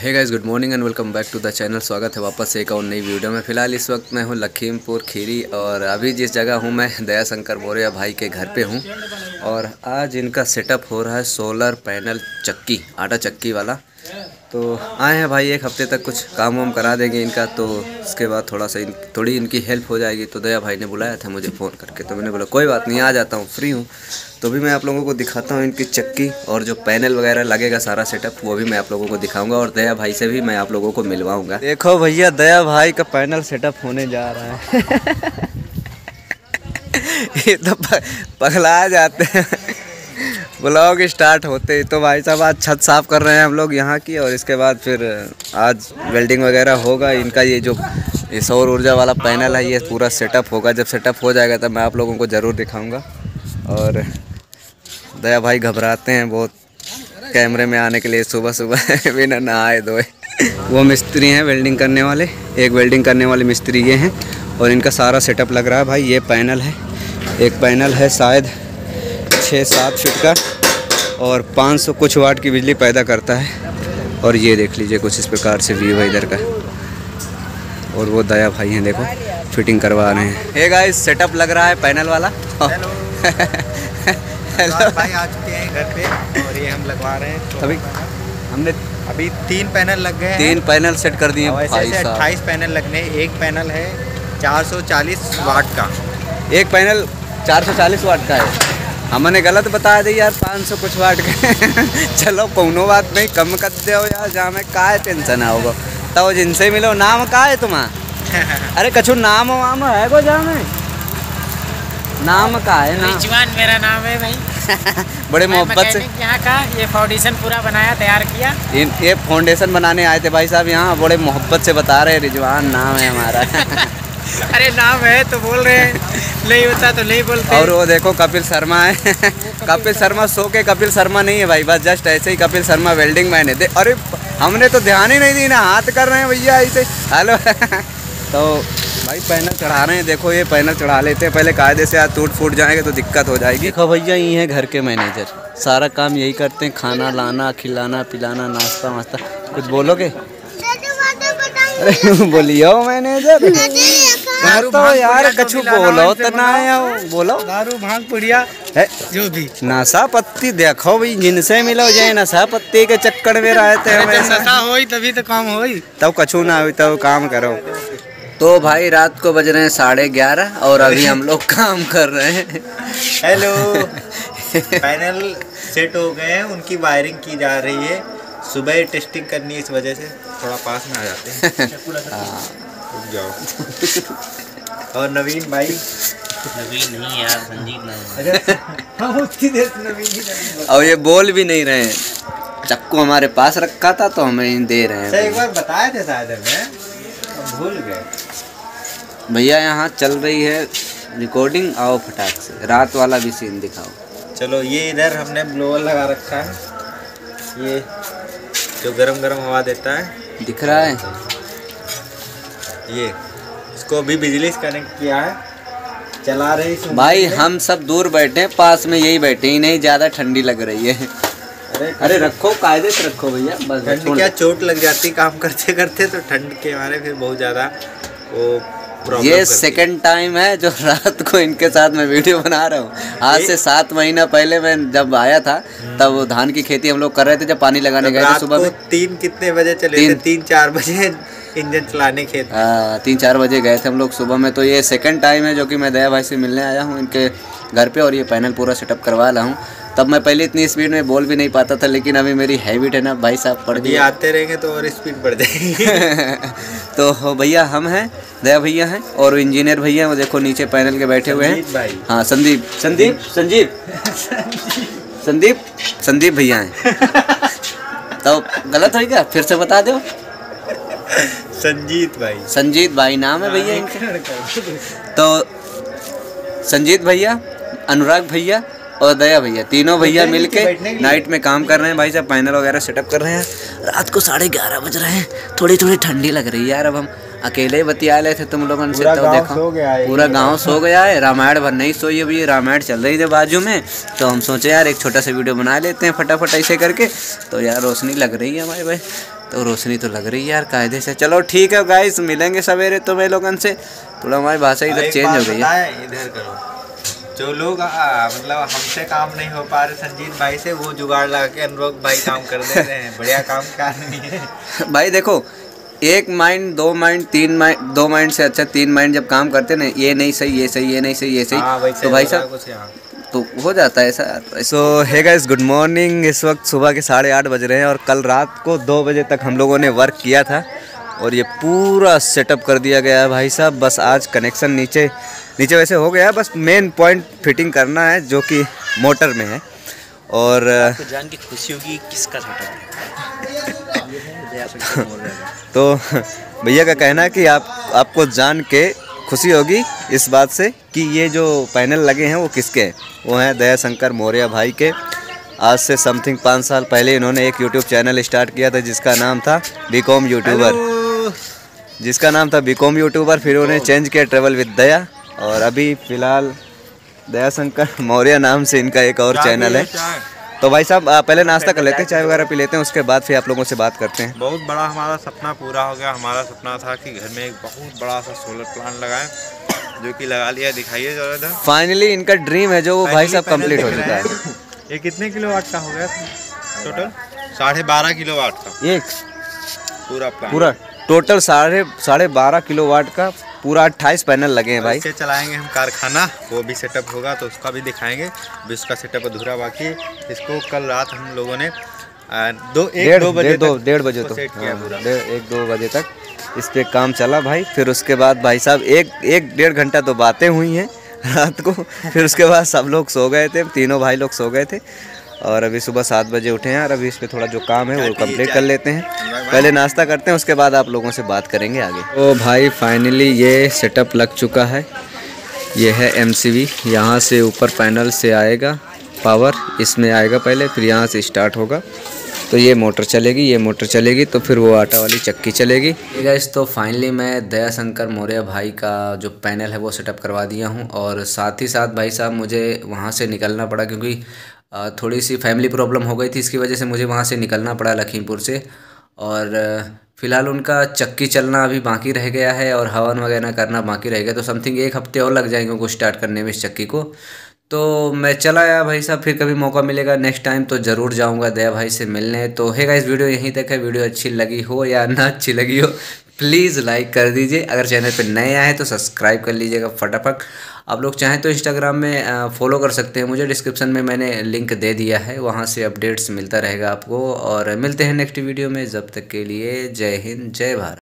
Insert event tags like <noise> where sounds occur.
Hey guys good morning and welcome back to the channel स्वागत है वापस से एक और नई वीडियो में। फ़िलहाल इस वक्त मैं हूँ लखीमपुर खीरी और अभी जिस जगह हूँ मैं दया शंकर बोरिया भाई के घर पे हूँ। और आज इनका सेटअप हो रहा है सोलर पैनल चक्की, आटा चक्की वाला। तो आए हैं भाई एक हफ़्ते तक कुछ काम वाम करा देंगे इनका तो उसके बाद थोड़ा सा इन, थोड़ी इनकी हेल्प हो जाएगी। तो दया भाई ने बुलाया था मुझे फ़ोन करके तो मैंने बोला कोई बात नहीं आ जाता हूँ फ्री हूँ। तो भी मैं आप लोगों को दिखाता हूँ इनकी चक्की और जो पैनल वगैरह लगेगा सारा सेटअप वो भी मैं आप लोगों को दिखाऊँगा और दया भाई से भी मैं आप लोगों को मिलवाऊँगा। देखो भैया दया भाई का पैनल सेटअप होने जा रहा है। <laughs> ये तो पगला जाते हैं। ब्लॉग स्टार्ट होते ही। तो भाई साहब, आज छत साफ़ कर रहे हैं हम लोग यहाँ की और इसके बाद फिर आज वेल्डिंग वगैरह होगा। इनका ये जो, ये सौर ऊर्जा वाला पैनल है, ये पूरा सेटअप होगा। जब सेटअप हो जाएगा तब मैं आप लोगों को ज़रूर दिखाऊँगा। और दया भाई घबराते हैं बहुत, कैमरे में आने के लिए सुबह सुबह <laughs> बिना नहाए धोए। वो मिस्त्री हैं वेल्डिंग करने वाले। एक वेल्डिंग करने वाले मिस्त्री ये हैं। और इनका सारा सेटअप लग रहा है भाई। ये पैनल है। एक पैनल है शायद छः सात फीट का और 500 कुछ वाट की बिजली पैदा करता है। और ये देख लीजिए कुछ इस प्रकार से व्यू है इधर का। और वो दया भाई हैं देखो फिटिंग करवा रहे हैं। हे गाइस सेटअप लग रहा है पैनल वाला। हेलो <laughs> भाई आ चुके हैं घर पे और ये हम लगवा रहे हैं तो अभी हमने अभी तीन पैनल लग गए तीन पैनल सेट कर दिए भाई साहब। अट्ठाईस पैनल लगने। एक पैनल है 440 वाट का। एक पैनल 440 वाट का है। हमने गलत बता दी यार 500 कुछ वाट का। <laughs> चलो कोनो बात नहीं कम कर दो यार जहाँ में का टेंशन है होगा। तो जिनसे मिलो नाम का है तुम्हारा? <laughs> अरे कछु नाम वाम है को जहाँ में? नाम का है ना? रिजवान मेरा नाम है भाई। <laughs> बड़े मोहब्बत से। यहाँ का ये फाउंडेशन पूरा बनाया तैयार किया। इन ये फाउंडेशन बनाने आए थे भाई साहब यहाँ बड़े मोहब्बत से बता रहे रिजवान नाम है हमारा। अरे नाम है तो बोल रहे हैं। नहीं होता तो नहीं बोलते। और वो देखो कपिल शर्मा है। कपिल शर्मा सो के कपिल शर्मा नहीं है भाई बस जस्ट ऐसे ही कपिल शर्मा वेल्डिंग मैन है। दे अरे हमने तो ध्यान ही नहीं दी ना हाथ कर रहे हैं भैया ऐसे। हेलो। तो भाई पैनल चढ़ा रहे हैं देखो ये पैनल चढ़ा लेते हैं। पहले कायदे से आज टूट फूट जाएँगे तो दिक्कत हो जाएगी। देखो भैया ये हैं घर के मैनेजर। सारा काम यही करते हैं खाना लाना खिलाना पिलाना नाश्ता वास्ता। कुछ बोलोगे? अरे <laughs> बोलियो मैनेजर। हाँ तो यार कछु बोलो तो ना हो। बोलो। दारू भाँग पुड़िया है जो भी। नशा पत्ती देखो भाई जिनसे मिलो जाए नशा पत्ती के चक्कर में रहते हैं। सस्ता होई तभी तो काम होई। तब कछु ना हुई तब काम करो। तो भाई रात को बज रहे हैं साढ़े ग्यारह और अभी हम लोग काम कर रहे हैं। हेलो पैनल सेट हो गए हैं उनकी वायरिंग की जा रही है। सुबह टेस्टिंग करनी है इस वजह से थोड़ा पास में आ जाते हैं। <laughs> हाँ। जाओ। और नवीन भाई? नवीन नहीं यार संजीव नाम है। हाँ ही और ये बोल भी नहीं रहे हैं। चक्कू हमारे पास रखा था तो हमें दे रहे अच्छा एक बार बताए थे शायद हमें। भूल गए। भैया यहाँ चल रही है रिकॉर्डिंग आओ फटाक से। रात वाला भी सीन दिखाओ। चलो ये इधर हमने ब्लोअर लगा रखा है। ये जो गरम गरम हवा देता है। दिख रहा है? ये इसको अभी बिजली से कनेक्ट किया है। चला रहे हैं भाई हम सब दूर बैठे हैं पास में यही बैठे ही नहीं ज़्यादा ठंडी लग रही है। अरे अरे रखो कायदे से रखो भैया बस ठंड क्या चोट लग जाती काम करते करते तो ठंड के मारे फिर बहुत ज़्यादा वो ये सेकंड टाइम है जो <laughs> रात को इनके साथ मैं वीडियो बना रहा हूँ। आज से सात महीना पहले मैं जब आया था तब धान की खेती हम लोग कर रहे थे जब पानी लगाने गए थे सुबह में। तीन कितने बजे चले तीन। थे? तीन। चार बजे इंजन चलाने खेत। हाँ, तीन चार बजे गए थे हम लोग सुबह में। तो ये सेकंड टाइम है जो कि मैं दया भाई से मिलने आया हूँ इनके घर पे और ये पैनल पूरा सेटअप करवा रहा हूँ। तब मैं पहले इतनी स्पीड में बोल भी नहीं पाता था लेकिन अभी मेरी हैबिट है ना भाई साहब पड़ अभी गई आते रहेंगे तो और स्पीड बढ़ जाएगी। <laughs> तो भैया हम हैं दया भैया हैं और इंजीनियर भैया वो देखो नीचे पैनल के बैठे हुए हैं। हाँ संदीप। संदीप? संजीव संदीप? संदीप। भैया हैं। <laughs> तो गलत हो गया फिर से बता दो। संजीत भाई। संजीत भाई नाम है भैया इनका। तो संजीत भैया अनुराग भैया और दया भैया तीनों भैया मिलके के-। नाइट में काम कर रहे हैं भाई साहब पैनल वगैरह सेटअप कर रहे हैं। रात को साढ़े ग्यारह बज रहे हैं थोड़ी थोड़ी ठंडी लग रही है यार अब हम। अकेले ही बतिया रहे थे तुम लोगों से तो देखो। पूरा गाँव सो गया है रामायण भर नहीं सोई अभी रामायण चल रही थी बाजू में। तो हम सोचे यार एक छोटा सा वीडियो बना लेते हैं फटाफट ऐसे करके। तो यार रोशनी लग रही है हमारे भाई तो रोशनी तो लग रही है यार कायदे से। चलो ठीक है गाइस मिलेंगे सवेरे तो मैं लोगन से। थोड़ा हमारी भाषा इधर चेंज हो गई है। इधर करो। जो लोग मतलब हमसे काम नहीं हो पा रहे संजीत भाई से वो जुगाड़ लगा के अनुरोध भाई काम कर दे रहे हैं। बढ़िया काम कर रही है। भाई देखो एक माइंड दो माइंड तीन माइंड दो माइंड से अच्छा तीन माइंड जब काम करते ना ये नहीं सही ये सही ये नहीं सही ये हाँ, सही वैसे तो भाई साहब तो हो जाता है ऐसा। सो है गाइस गुड मॉर्निंग इस वक्त सुबह के साढ़े आठ बज रहे हैं और कल रात को दो बजे तक हम लोगों ने वर्क किया था और ये पूरा सेटअप कर दिया गया है भाई साहब। बस आज कनेक्शन नीचे नीचे वैसे हो गया बस मेन पॉइंट फिटिंग करना है जो कि मोटर में है। और जान की खुशी होगी किसका सेटअप <laughs> तो भैया का कहना है कि आप आपको जान के खुशी होगी इस बात से कि ये जो पैनल लगे हैं वो किसके हैं? वो हैं दया शंकर मौर्य भाई के। आज से समथिंग पाँच साल पहले इन्होंने एक यूट्यूब चैनल स्टार्ट किया था जिसका नाम था बीकॉम यूट्यूबर जिसका नाम था बीकॉम यूट्यूबर फिर उन्हें चेंज किया ट्रेवल विद दया। और अभी फ़िलहाल दयाशंकर मौर्य नाम से इनका एक और चैनल है। तो भाई साहब पहले नाश्ता कर लेते हैं चाय वगैरह पी लेते हैं उसके बाद फिर आप लोगों से बात करते हैं। बहुत बड़ा हमारा सपना पूरा हो गया। हमारा सपना था कि घर में एक बहुत बड़ा सा सोलर प्लांट लगाएँ जो कि लगा लिया दिखाइए जरा इधर। फाइनली इनका ड्रीम है जो वो भाई साहब कंप्लीट हो चुका है। ये कितने किलो वाट का हो गया? टोटल साढ़े बारह किलो वाट का। एक। पूरा पूरा टोटल साढ़े साढ़े बारह किलो वाट का पूरा अट्ठाईस पैनल लगे हैं भाई। इससे चलाएँगे हम कारखाना वो भी सेटअप होगा तो उसका भी दिखाएँगे। अभी उसका सेटअप अधूरा बाकी इसको कल रात हम लोगों ने दो एक दो बजे दो डेढ़ बजे तो किया हाँ, एक दो बजे तक इस पर काम चला भाई। फिर उसके बाद भाई साहब एक एक डेढ़ घंटा तो बातें हुई हैं <laughs> रात को। फिर उसके बाद सब लोग सो गए थे तीनों भाई लोग सो गए थे। और अभी सुबह सात बजे उठे हैं और अभी इस पर थोड़ा जो काम है वो कंप्लीट कर लेते हैं। पहले नाश्ता करते हैं उसके बाद आप लोगों से बात करेंगे आगे। तो भाई फाइनली ये सेटअप लग चुका है। ये है एम सी यहाँ से ऊपर पैनल से आएगा पावर इसमें आएगा पहले फिर यहाँ से स्टार्ट होगा। तो ये मोटर चलेगी ये मोटर चलेगी तो फिर वो आटा वाली चक्की चलेगी। गाइस तो फाइनली मैं दया शंकर मौर्य भाई का जो पैनल है वो सेटअप करवा दिया हूँ। और साथ ही साथ भाई साहब मुझे वहाँ से निकलना पड़ा क्योंकि थोड़ी सी फैमिली प्रॉब्लम हो गई थी, इसकी वजह से मुझे वहाँ से निकलना पड़ा लखीमपुर से। और फ़िलहाल उनका चक्की चलना अभी बाकी रह गया है और हवन वगैरह करना बाकी रह गया तो समथिंग एक हफ़्ते और लग जाएँगे उनको स्टार्ट करने में इस चक्की को। तो मैं चला आया भाई साहब, फिर कभी मौका मिलेगा नेक्स्ट टाइम तो ज़रूर जाऊँगा दया भाई से मिलने। तो है इस वीडियो यहीं तक है, वीडियो अच्छी लगी हो या ना अच्छी लगी हो प्लीज़ लाइक कर दीजिए। अगर चैनल पर नए आए तो सब्सक्राइब कर लीजिएगा फटाफट। आप लोग चाहें तो इंस्टाग्राम में फॉलो कर सकते हैं। मुझे डिस्क्रिप्शन में मैंने लिंक दे दिया है। वहाँ से अपडेट्स मिलता रहेगा आपको। और मिलते हैं नेक्स्ट वीडियो में। जब तक के लिए जय हिंद, जय भारत।